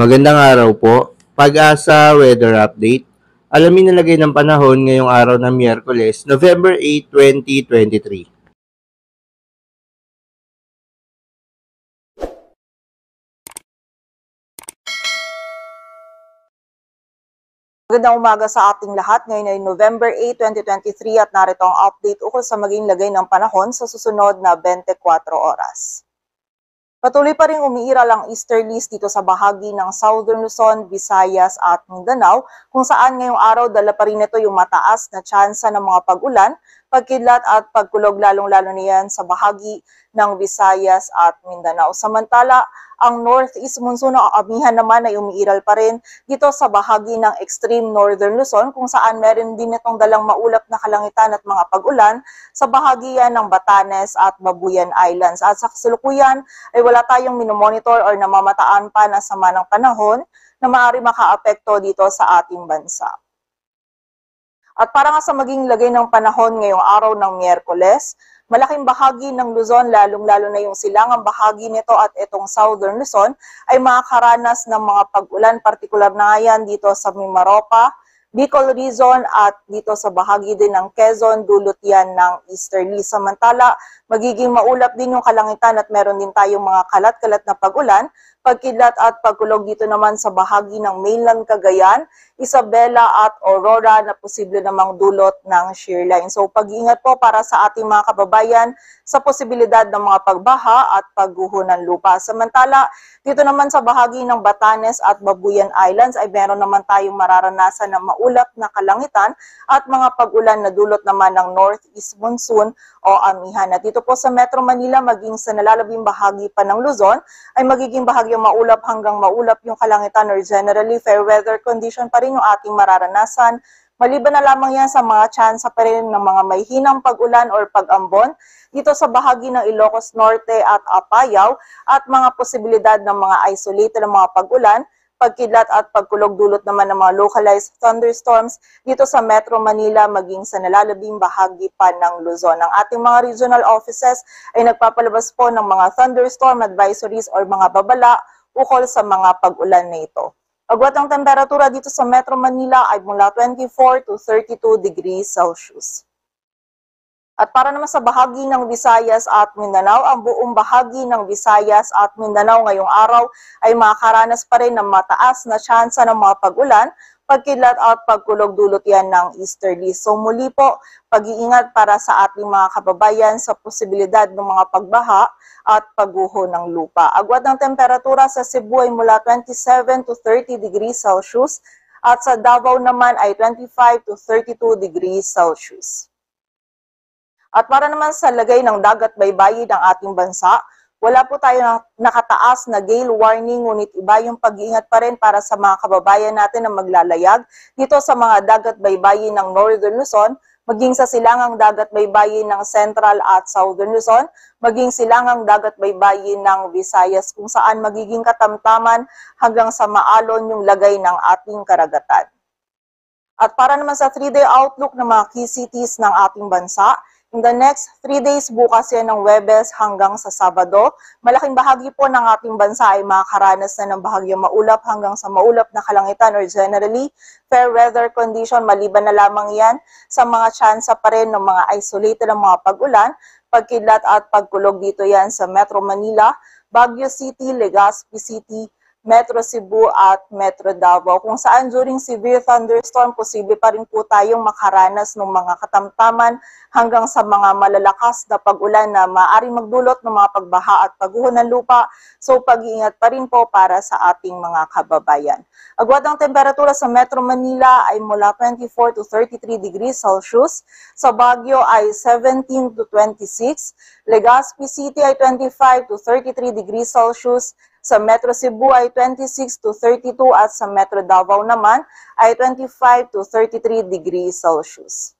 Magandang araw po. Pag-asa Weather Update. Alamin na lagay ng panahon ngayong araw ng Miyerkules, November 8, 2023. Magandang umaga sa ating lahat. Ngayon ay November 8, 2023 at narito ang update ukol sa maging lagay ng panahon sa susunod na 24 oras. Patuloy pa rin umiiral ang easterlies dito sa bahagi ng Southern Luzon, Visayas at Mindanao kung saan ngayong araw dala pa rin ito yung mataas na tsansa ng mga pag-ulan, pagkidlat at pagkulog lalong-lalo niyan sa bahagi ng Visayas at Mindanao. Samantala, ang northeast monsoon o amihan naman ay umiiral pa rin dito sa bahagi ng extreme northern Luzon kung saan meron din itong dalang maulap na kalangitan at mga pag-ulan sa bahagi yan ng Batanes at Babuyan Islands. At sa kasalukuyan ay wala tayong minomonitor or namamataan pa na sama ng panahon na maaari makaapekto dito sa ating bansa. At para nga sa maging lagay ng panahon ngayong araw ng Miyerkules, Malaking bahagi ng Luzon, lalong-lalo na yung silangang bahagi nito at itong Southern Luzon, ay makakaranas ng mga pag-ulan, partikular na yan dito sa Mimaropa, Bicol Region at dito sa bahagi din ng Quezon, dulot yan ng easterly. Samantala, magiging maulap din yung kalangitan at meron din tayong mga kalat-kalat na pag-ulan pagkidlat at pagkulog dito naman sa bahagi ng mainland Cagayan, Isabela at Aurora na posible namang dulot ng shear line. So pag-iingat po para sa ating mga kababayan sa posibilidad ng mga pagbaha at pagguho ng lupa. Samantala, dito naman sa bahagi ng Batanes at Babuyan Islands ay meron naman tayong mararanasan na maulap na kalangitan at mga pag-ulan na dulot naman ng northeast monsoon o amihan. At dito po sa Metro Manila maging sa nalalabing bahagi pa ng Luzon ay magiging bahagi bagyong maulap hanggang maulap yung kalangitan or generally fair weather condition pa rin yung ating mararanasan. Maliban na lamang yan sa mga chance pa rin ng mga may hinang pag-ulan or pag-ambon dito sa bahagi ng Ilocos Norte at Apayao at mga posibilidad ng mga isolated na mga pag-ulan pagkidlat at pagkulog dulot naman ng mga localized thunderstorms dito sa Metro Manila maging sa nalalabing bahagi pa ng Luzon. Ang ating mga regional offices ay nagpapalabas po ng mga thunderstorm advisories or mga babala ukol sa mga pag-ulan na ito. Agwat ang temperatura dito sa Metro Manila ay mula 24 to 32 degrees Celsius. At para naman sa bahagi ng Visayas at Mindanao, ang buong bahagi ng Visayas at Mindanao ngayong araw ay makakaranas pa rin ng mataas na tsansa ng mga pag-ulan, pagkilat at pagkulog dulot yan ng easterly. So muli po, pag-iingat para sa ating mga kababayan sa posibilidad ng mga pagbaha at pagguho ng lupa. Agwat ng temperatura sa Cebu ay mula 27 to 30 degrees Celsius at sa Davao naman ay 25 to 32 degrees Celsius. At para naman sa lagay ng dagat baybayin ng ating bansa, wala po tayo nakataas na gale warning, ngunit iba yung pag-iingat pa rin para sa mga kababayan natin na maglalayag dito sa mga dagat baybayin ng Northern Luzon, maging sa silangang dagat baybayin ng Central at Southern Luzon, maging silangang dagat baybayin ng Visayas kung saan magiging katamtaman hanggang sa maalon yung lagay ng ating karagatan. At para naman sa 3-day outlook ng mga key cities ng ating bansa, In the next 3 days, bukas yan ng Webes hanggang sa Sabado, malaking bahagi po ng ating bansa ay makakaranas na ng bahagyang maulap hanggang sa maulap na kalangitan or generally fair weather condition. Maliban na lamang yan sa mga tsansa pa rin ng mga isolated ng mga pag-ulan, pagkidlat at pagkulog dito yan sa Metro Manila, Baguio City, Legazpi City, Metro Cebu at Metro Davao kung saan during severe thunderstorm posible pa rin po tayong makaranas ng mga katamtaman hanggang sa mga malalakas na pag-ulan na maaaring magdulot ng mga pagbaha at pagguho ng lupa. So pag-iingat pa rin po para sa ating mga kababayan. Agwat ang temperatura sa Metro Manila ay mula 24 to 33 degrees Celsius. Sa Baguio ay 17 to 26. Legazpi City ay 25 to 33 degrees Celsius. Sa Metro Cebu ay 26 to 32 at sa Metro Davao naman ay 25 to 33 degrees Celsius.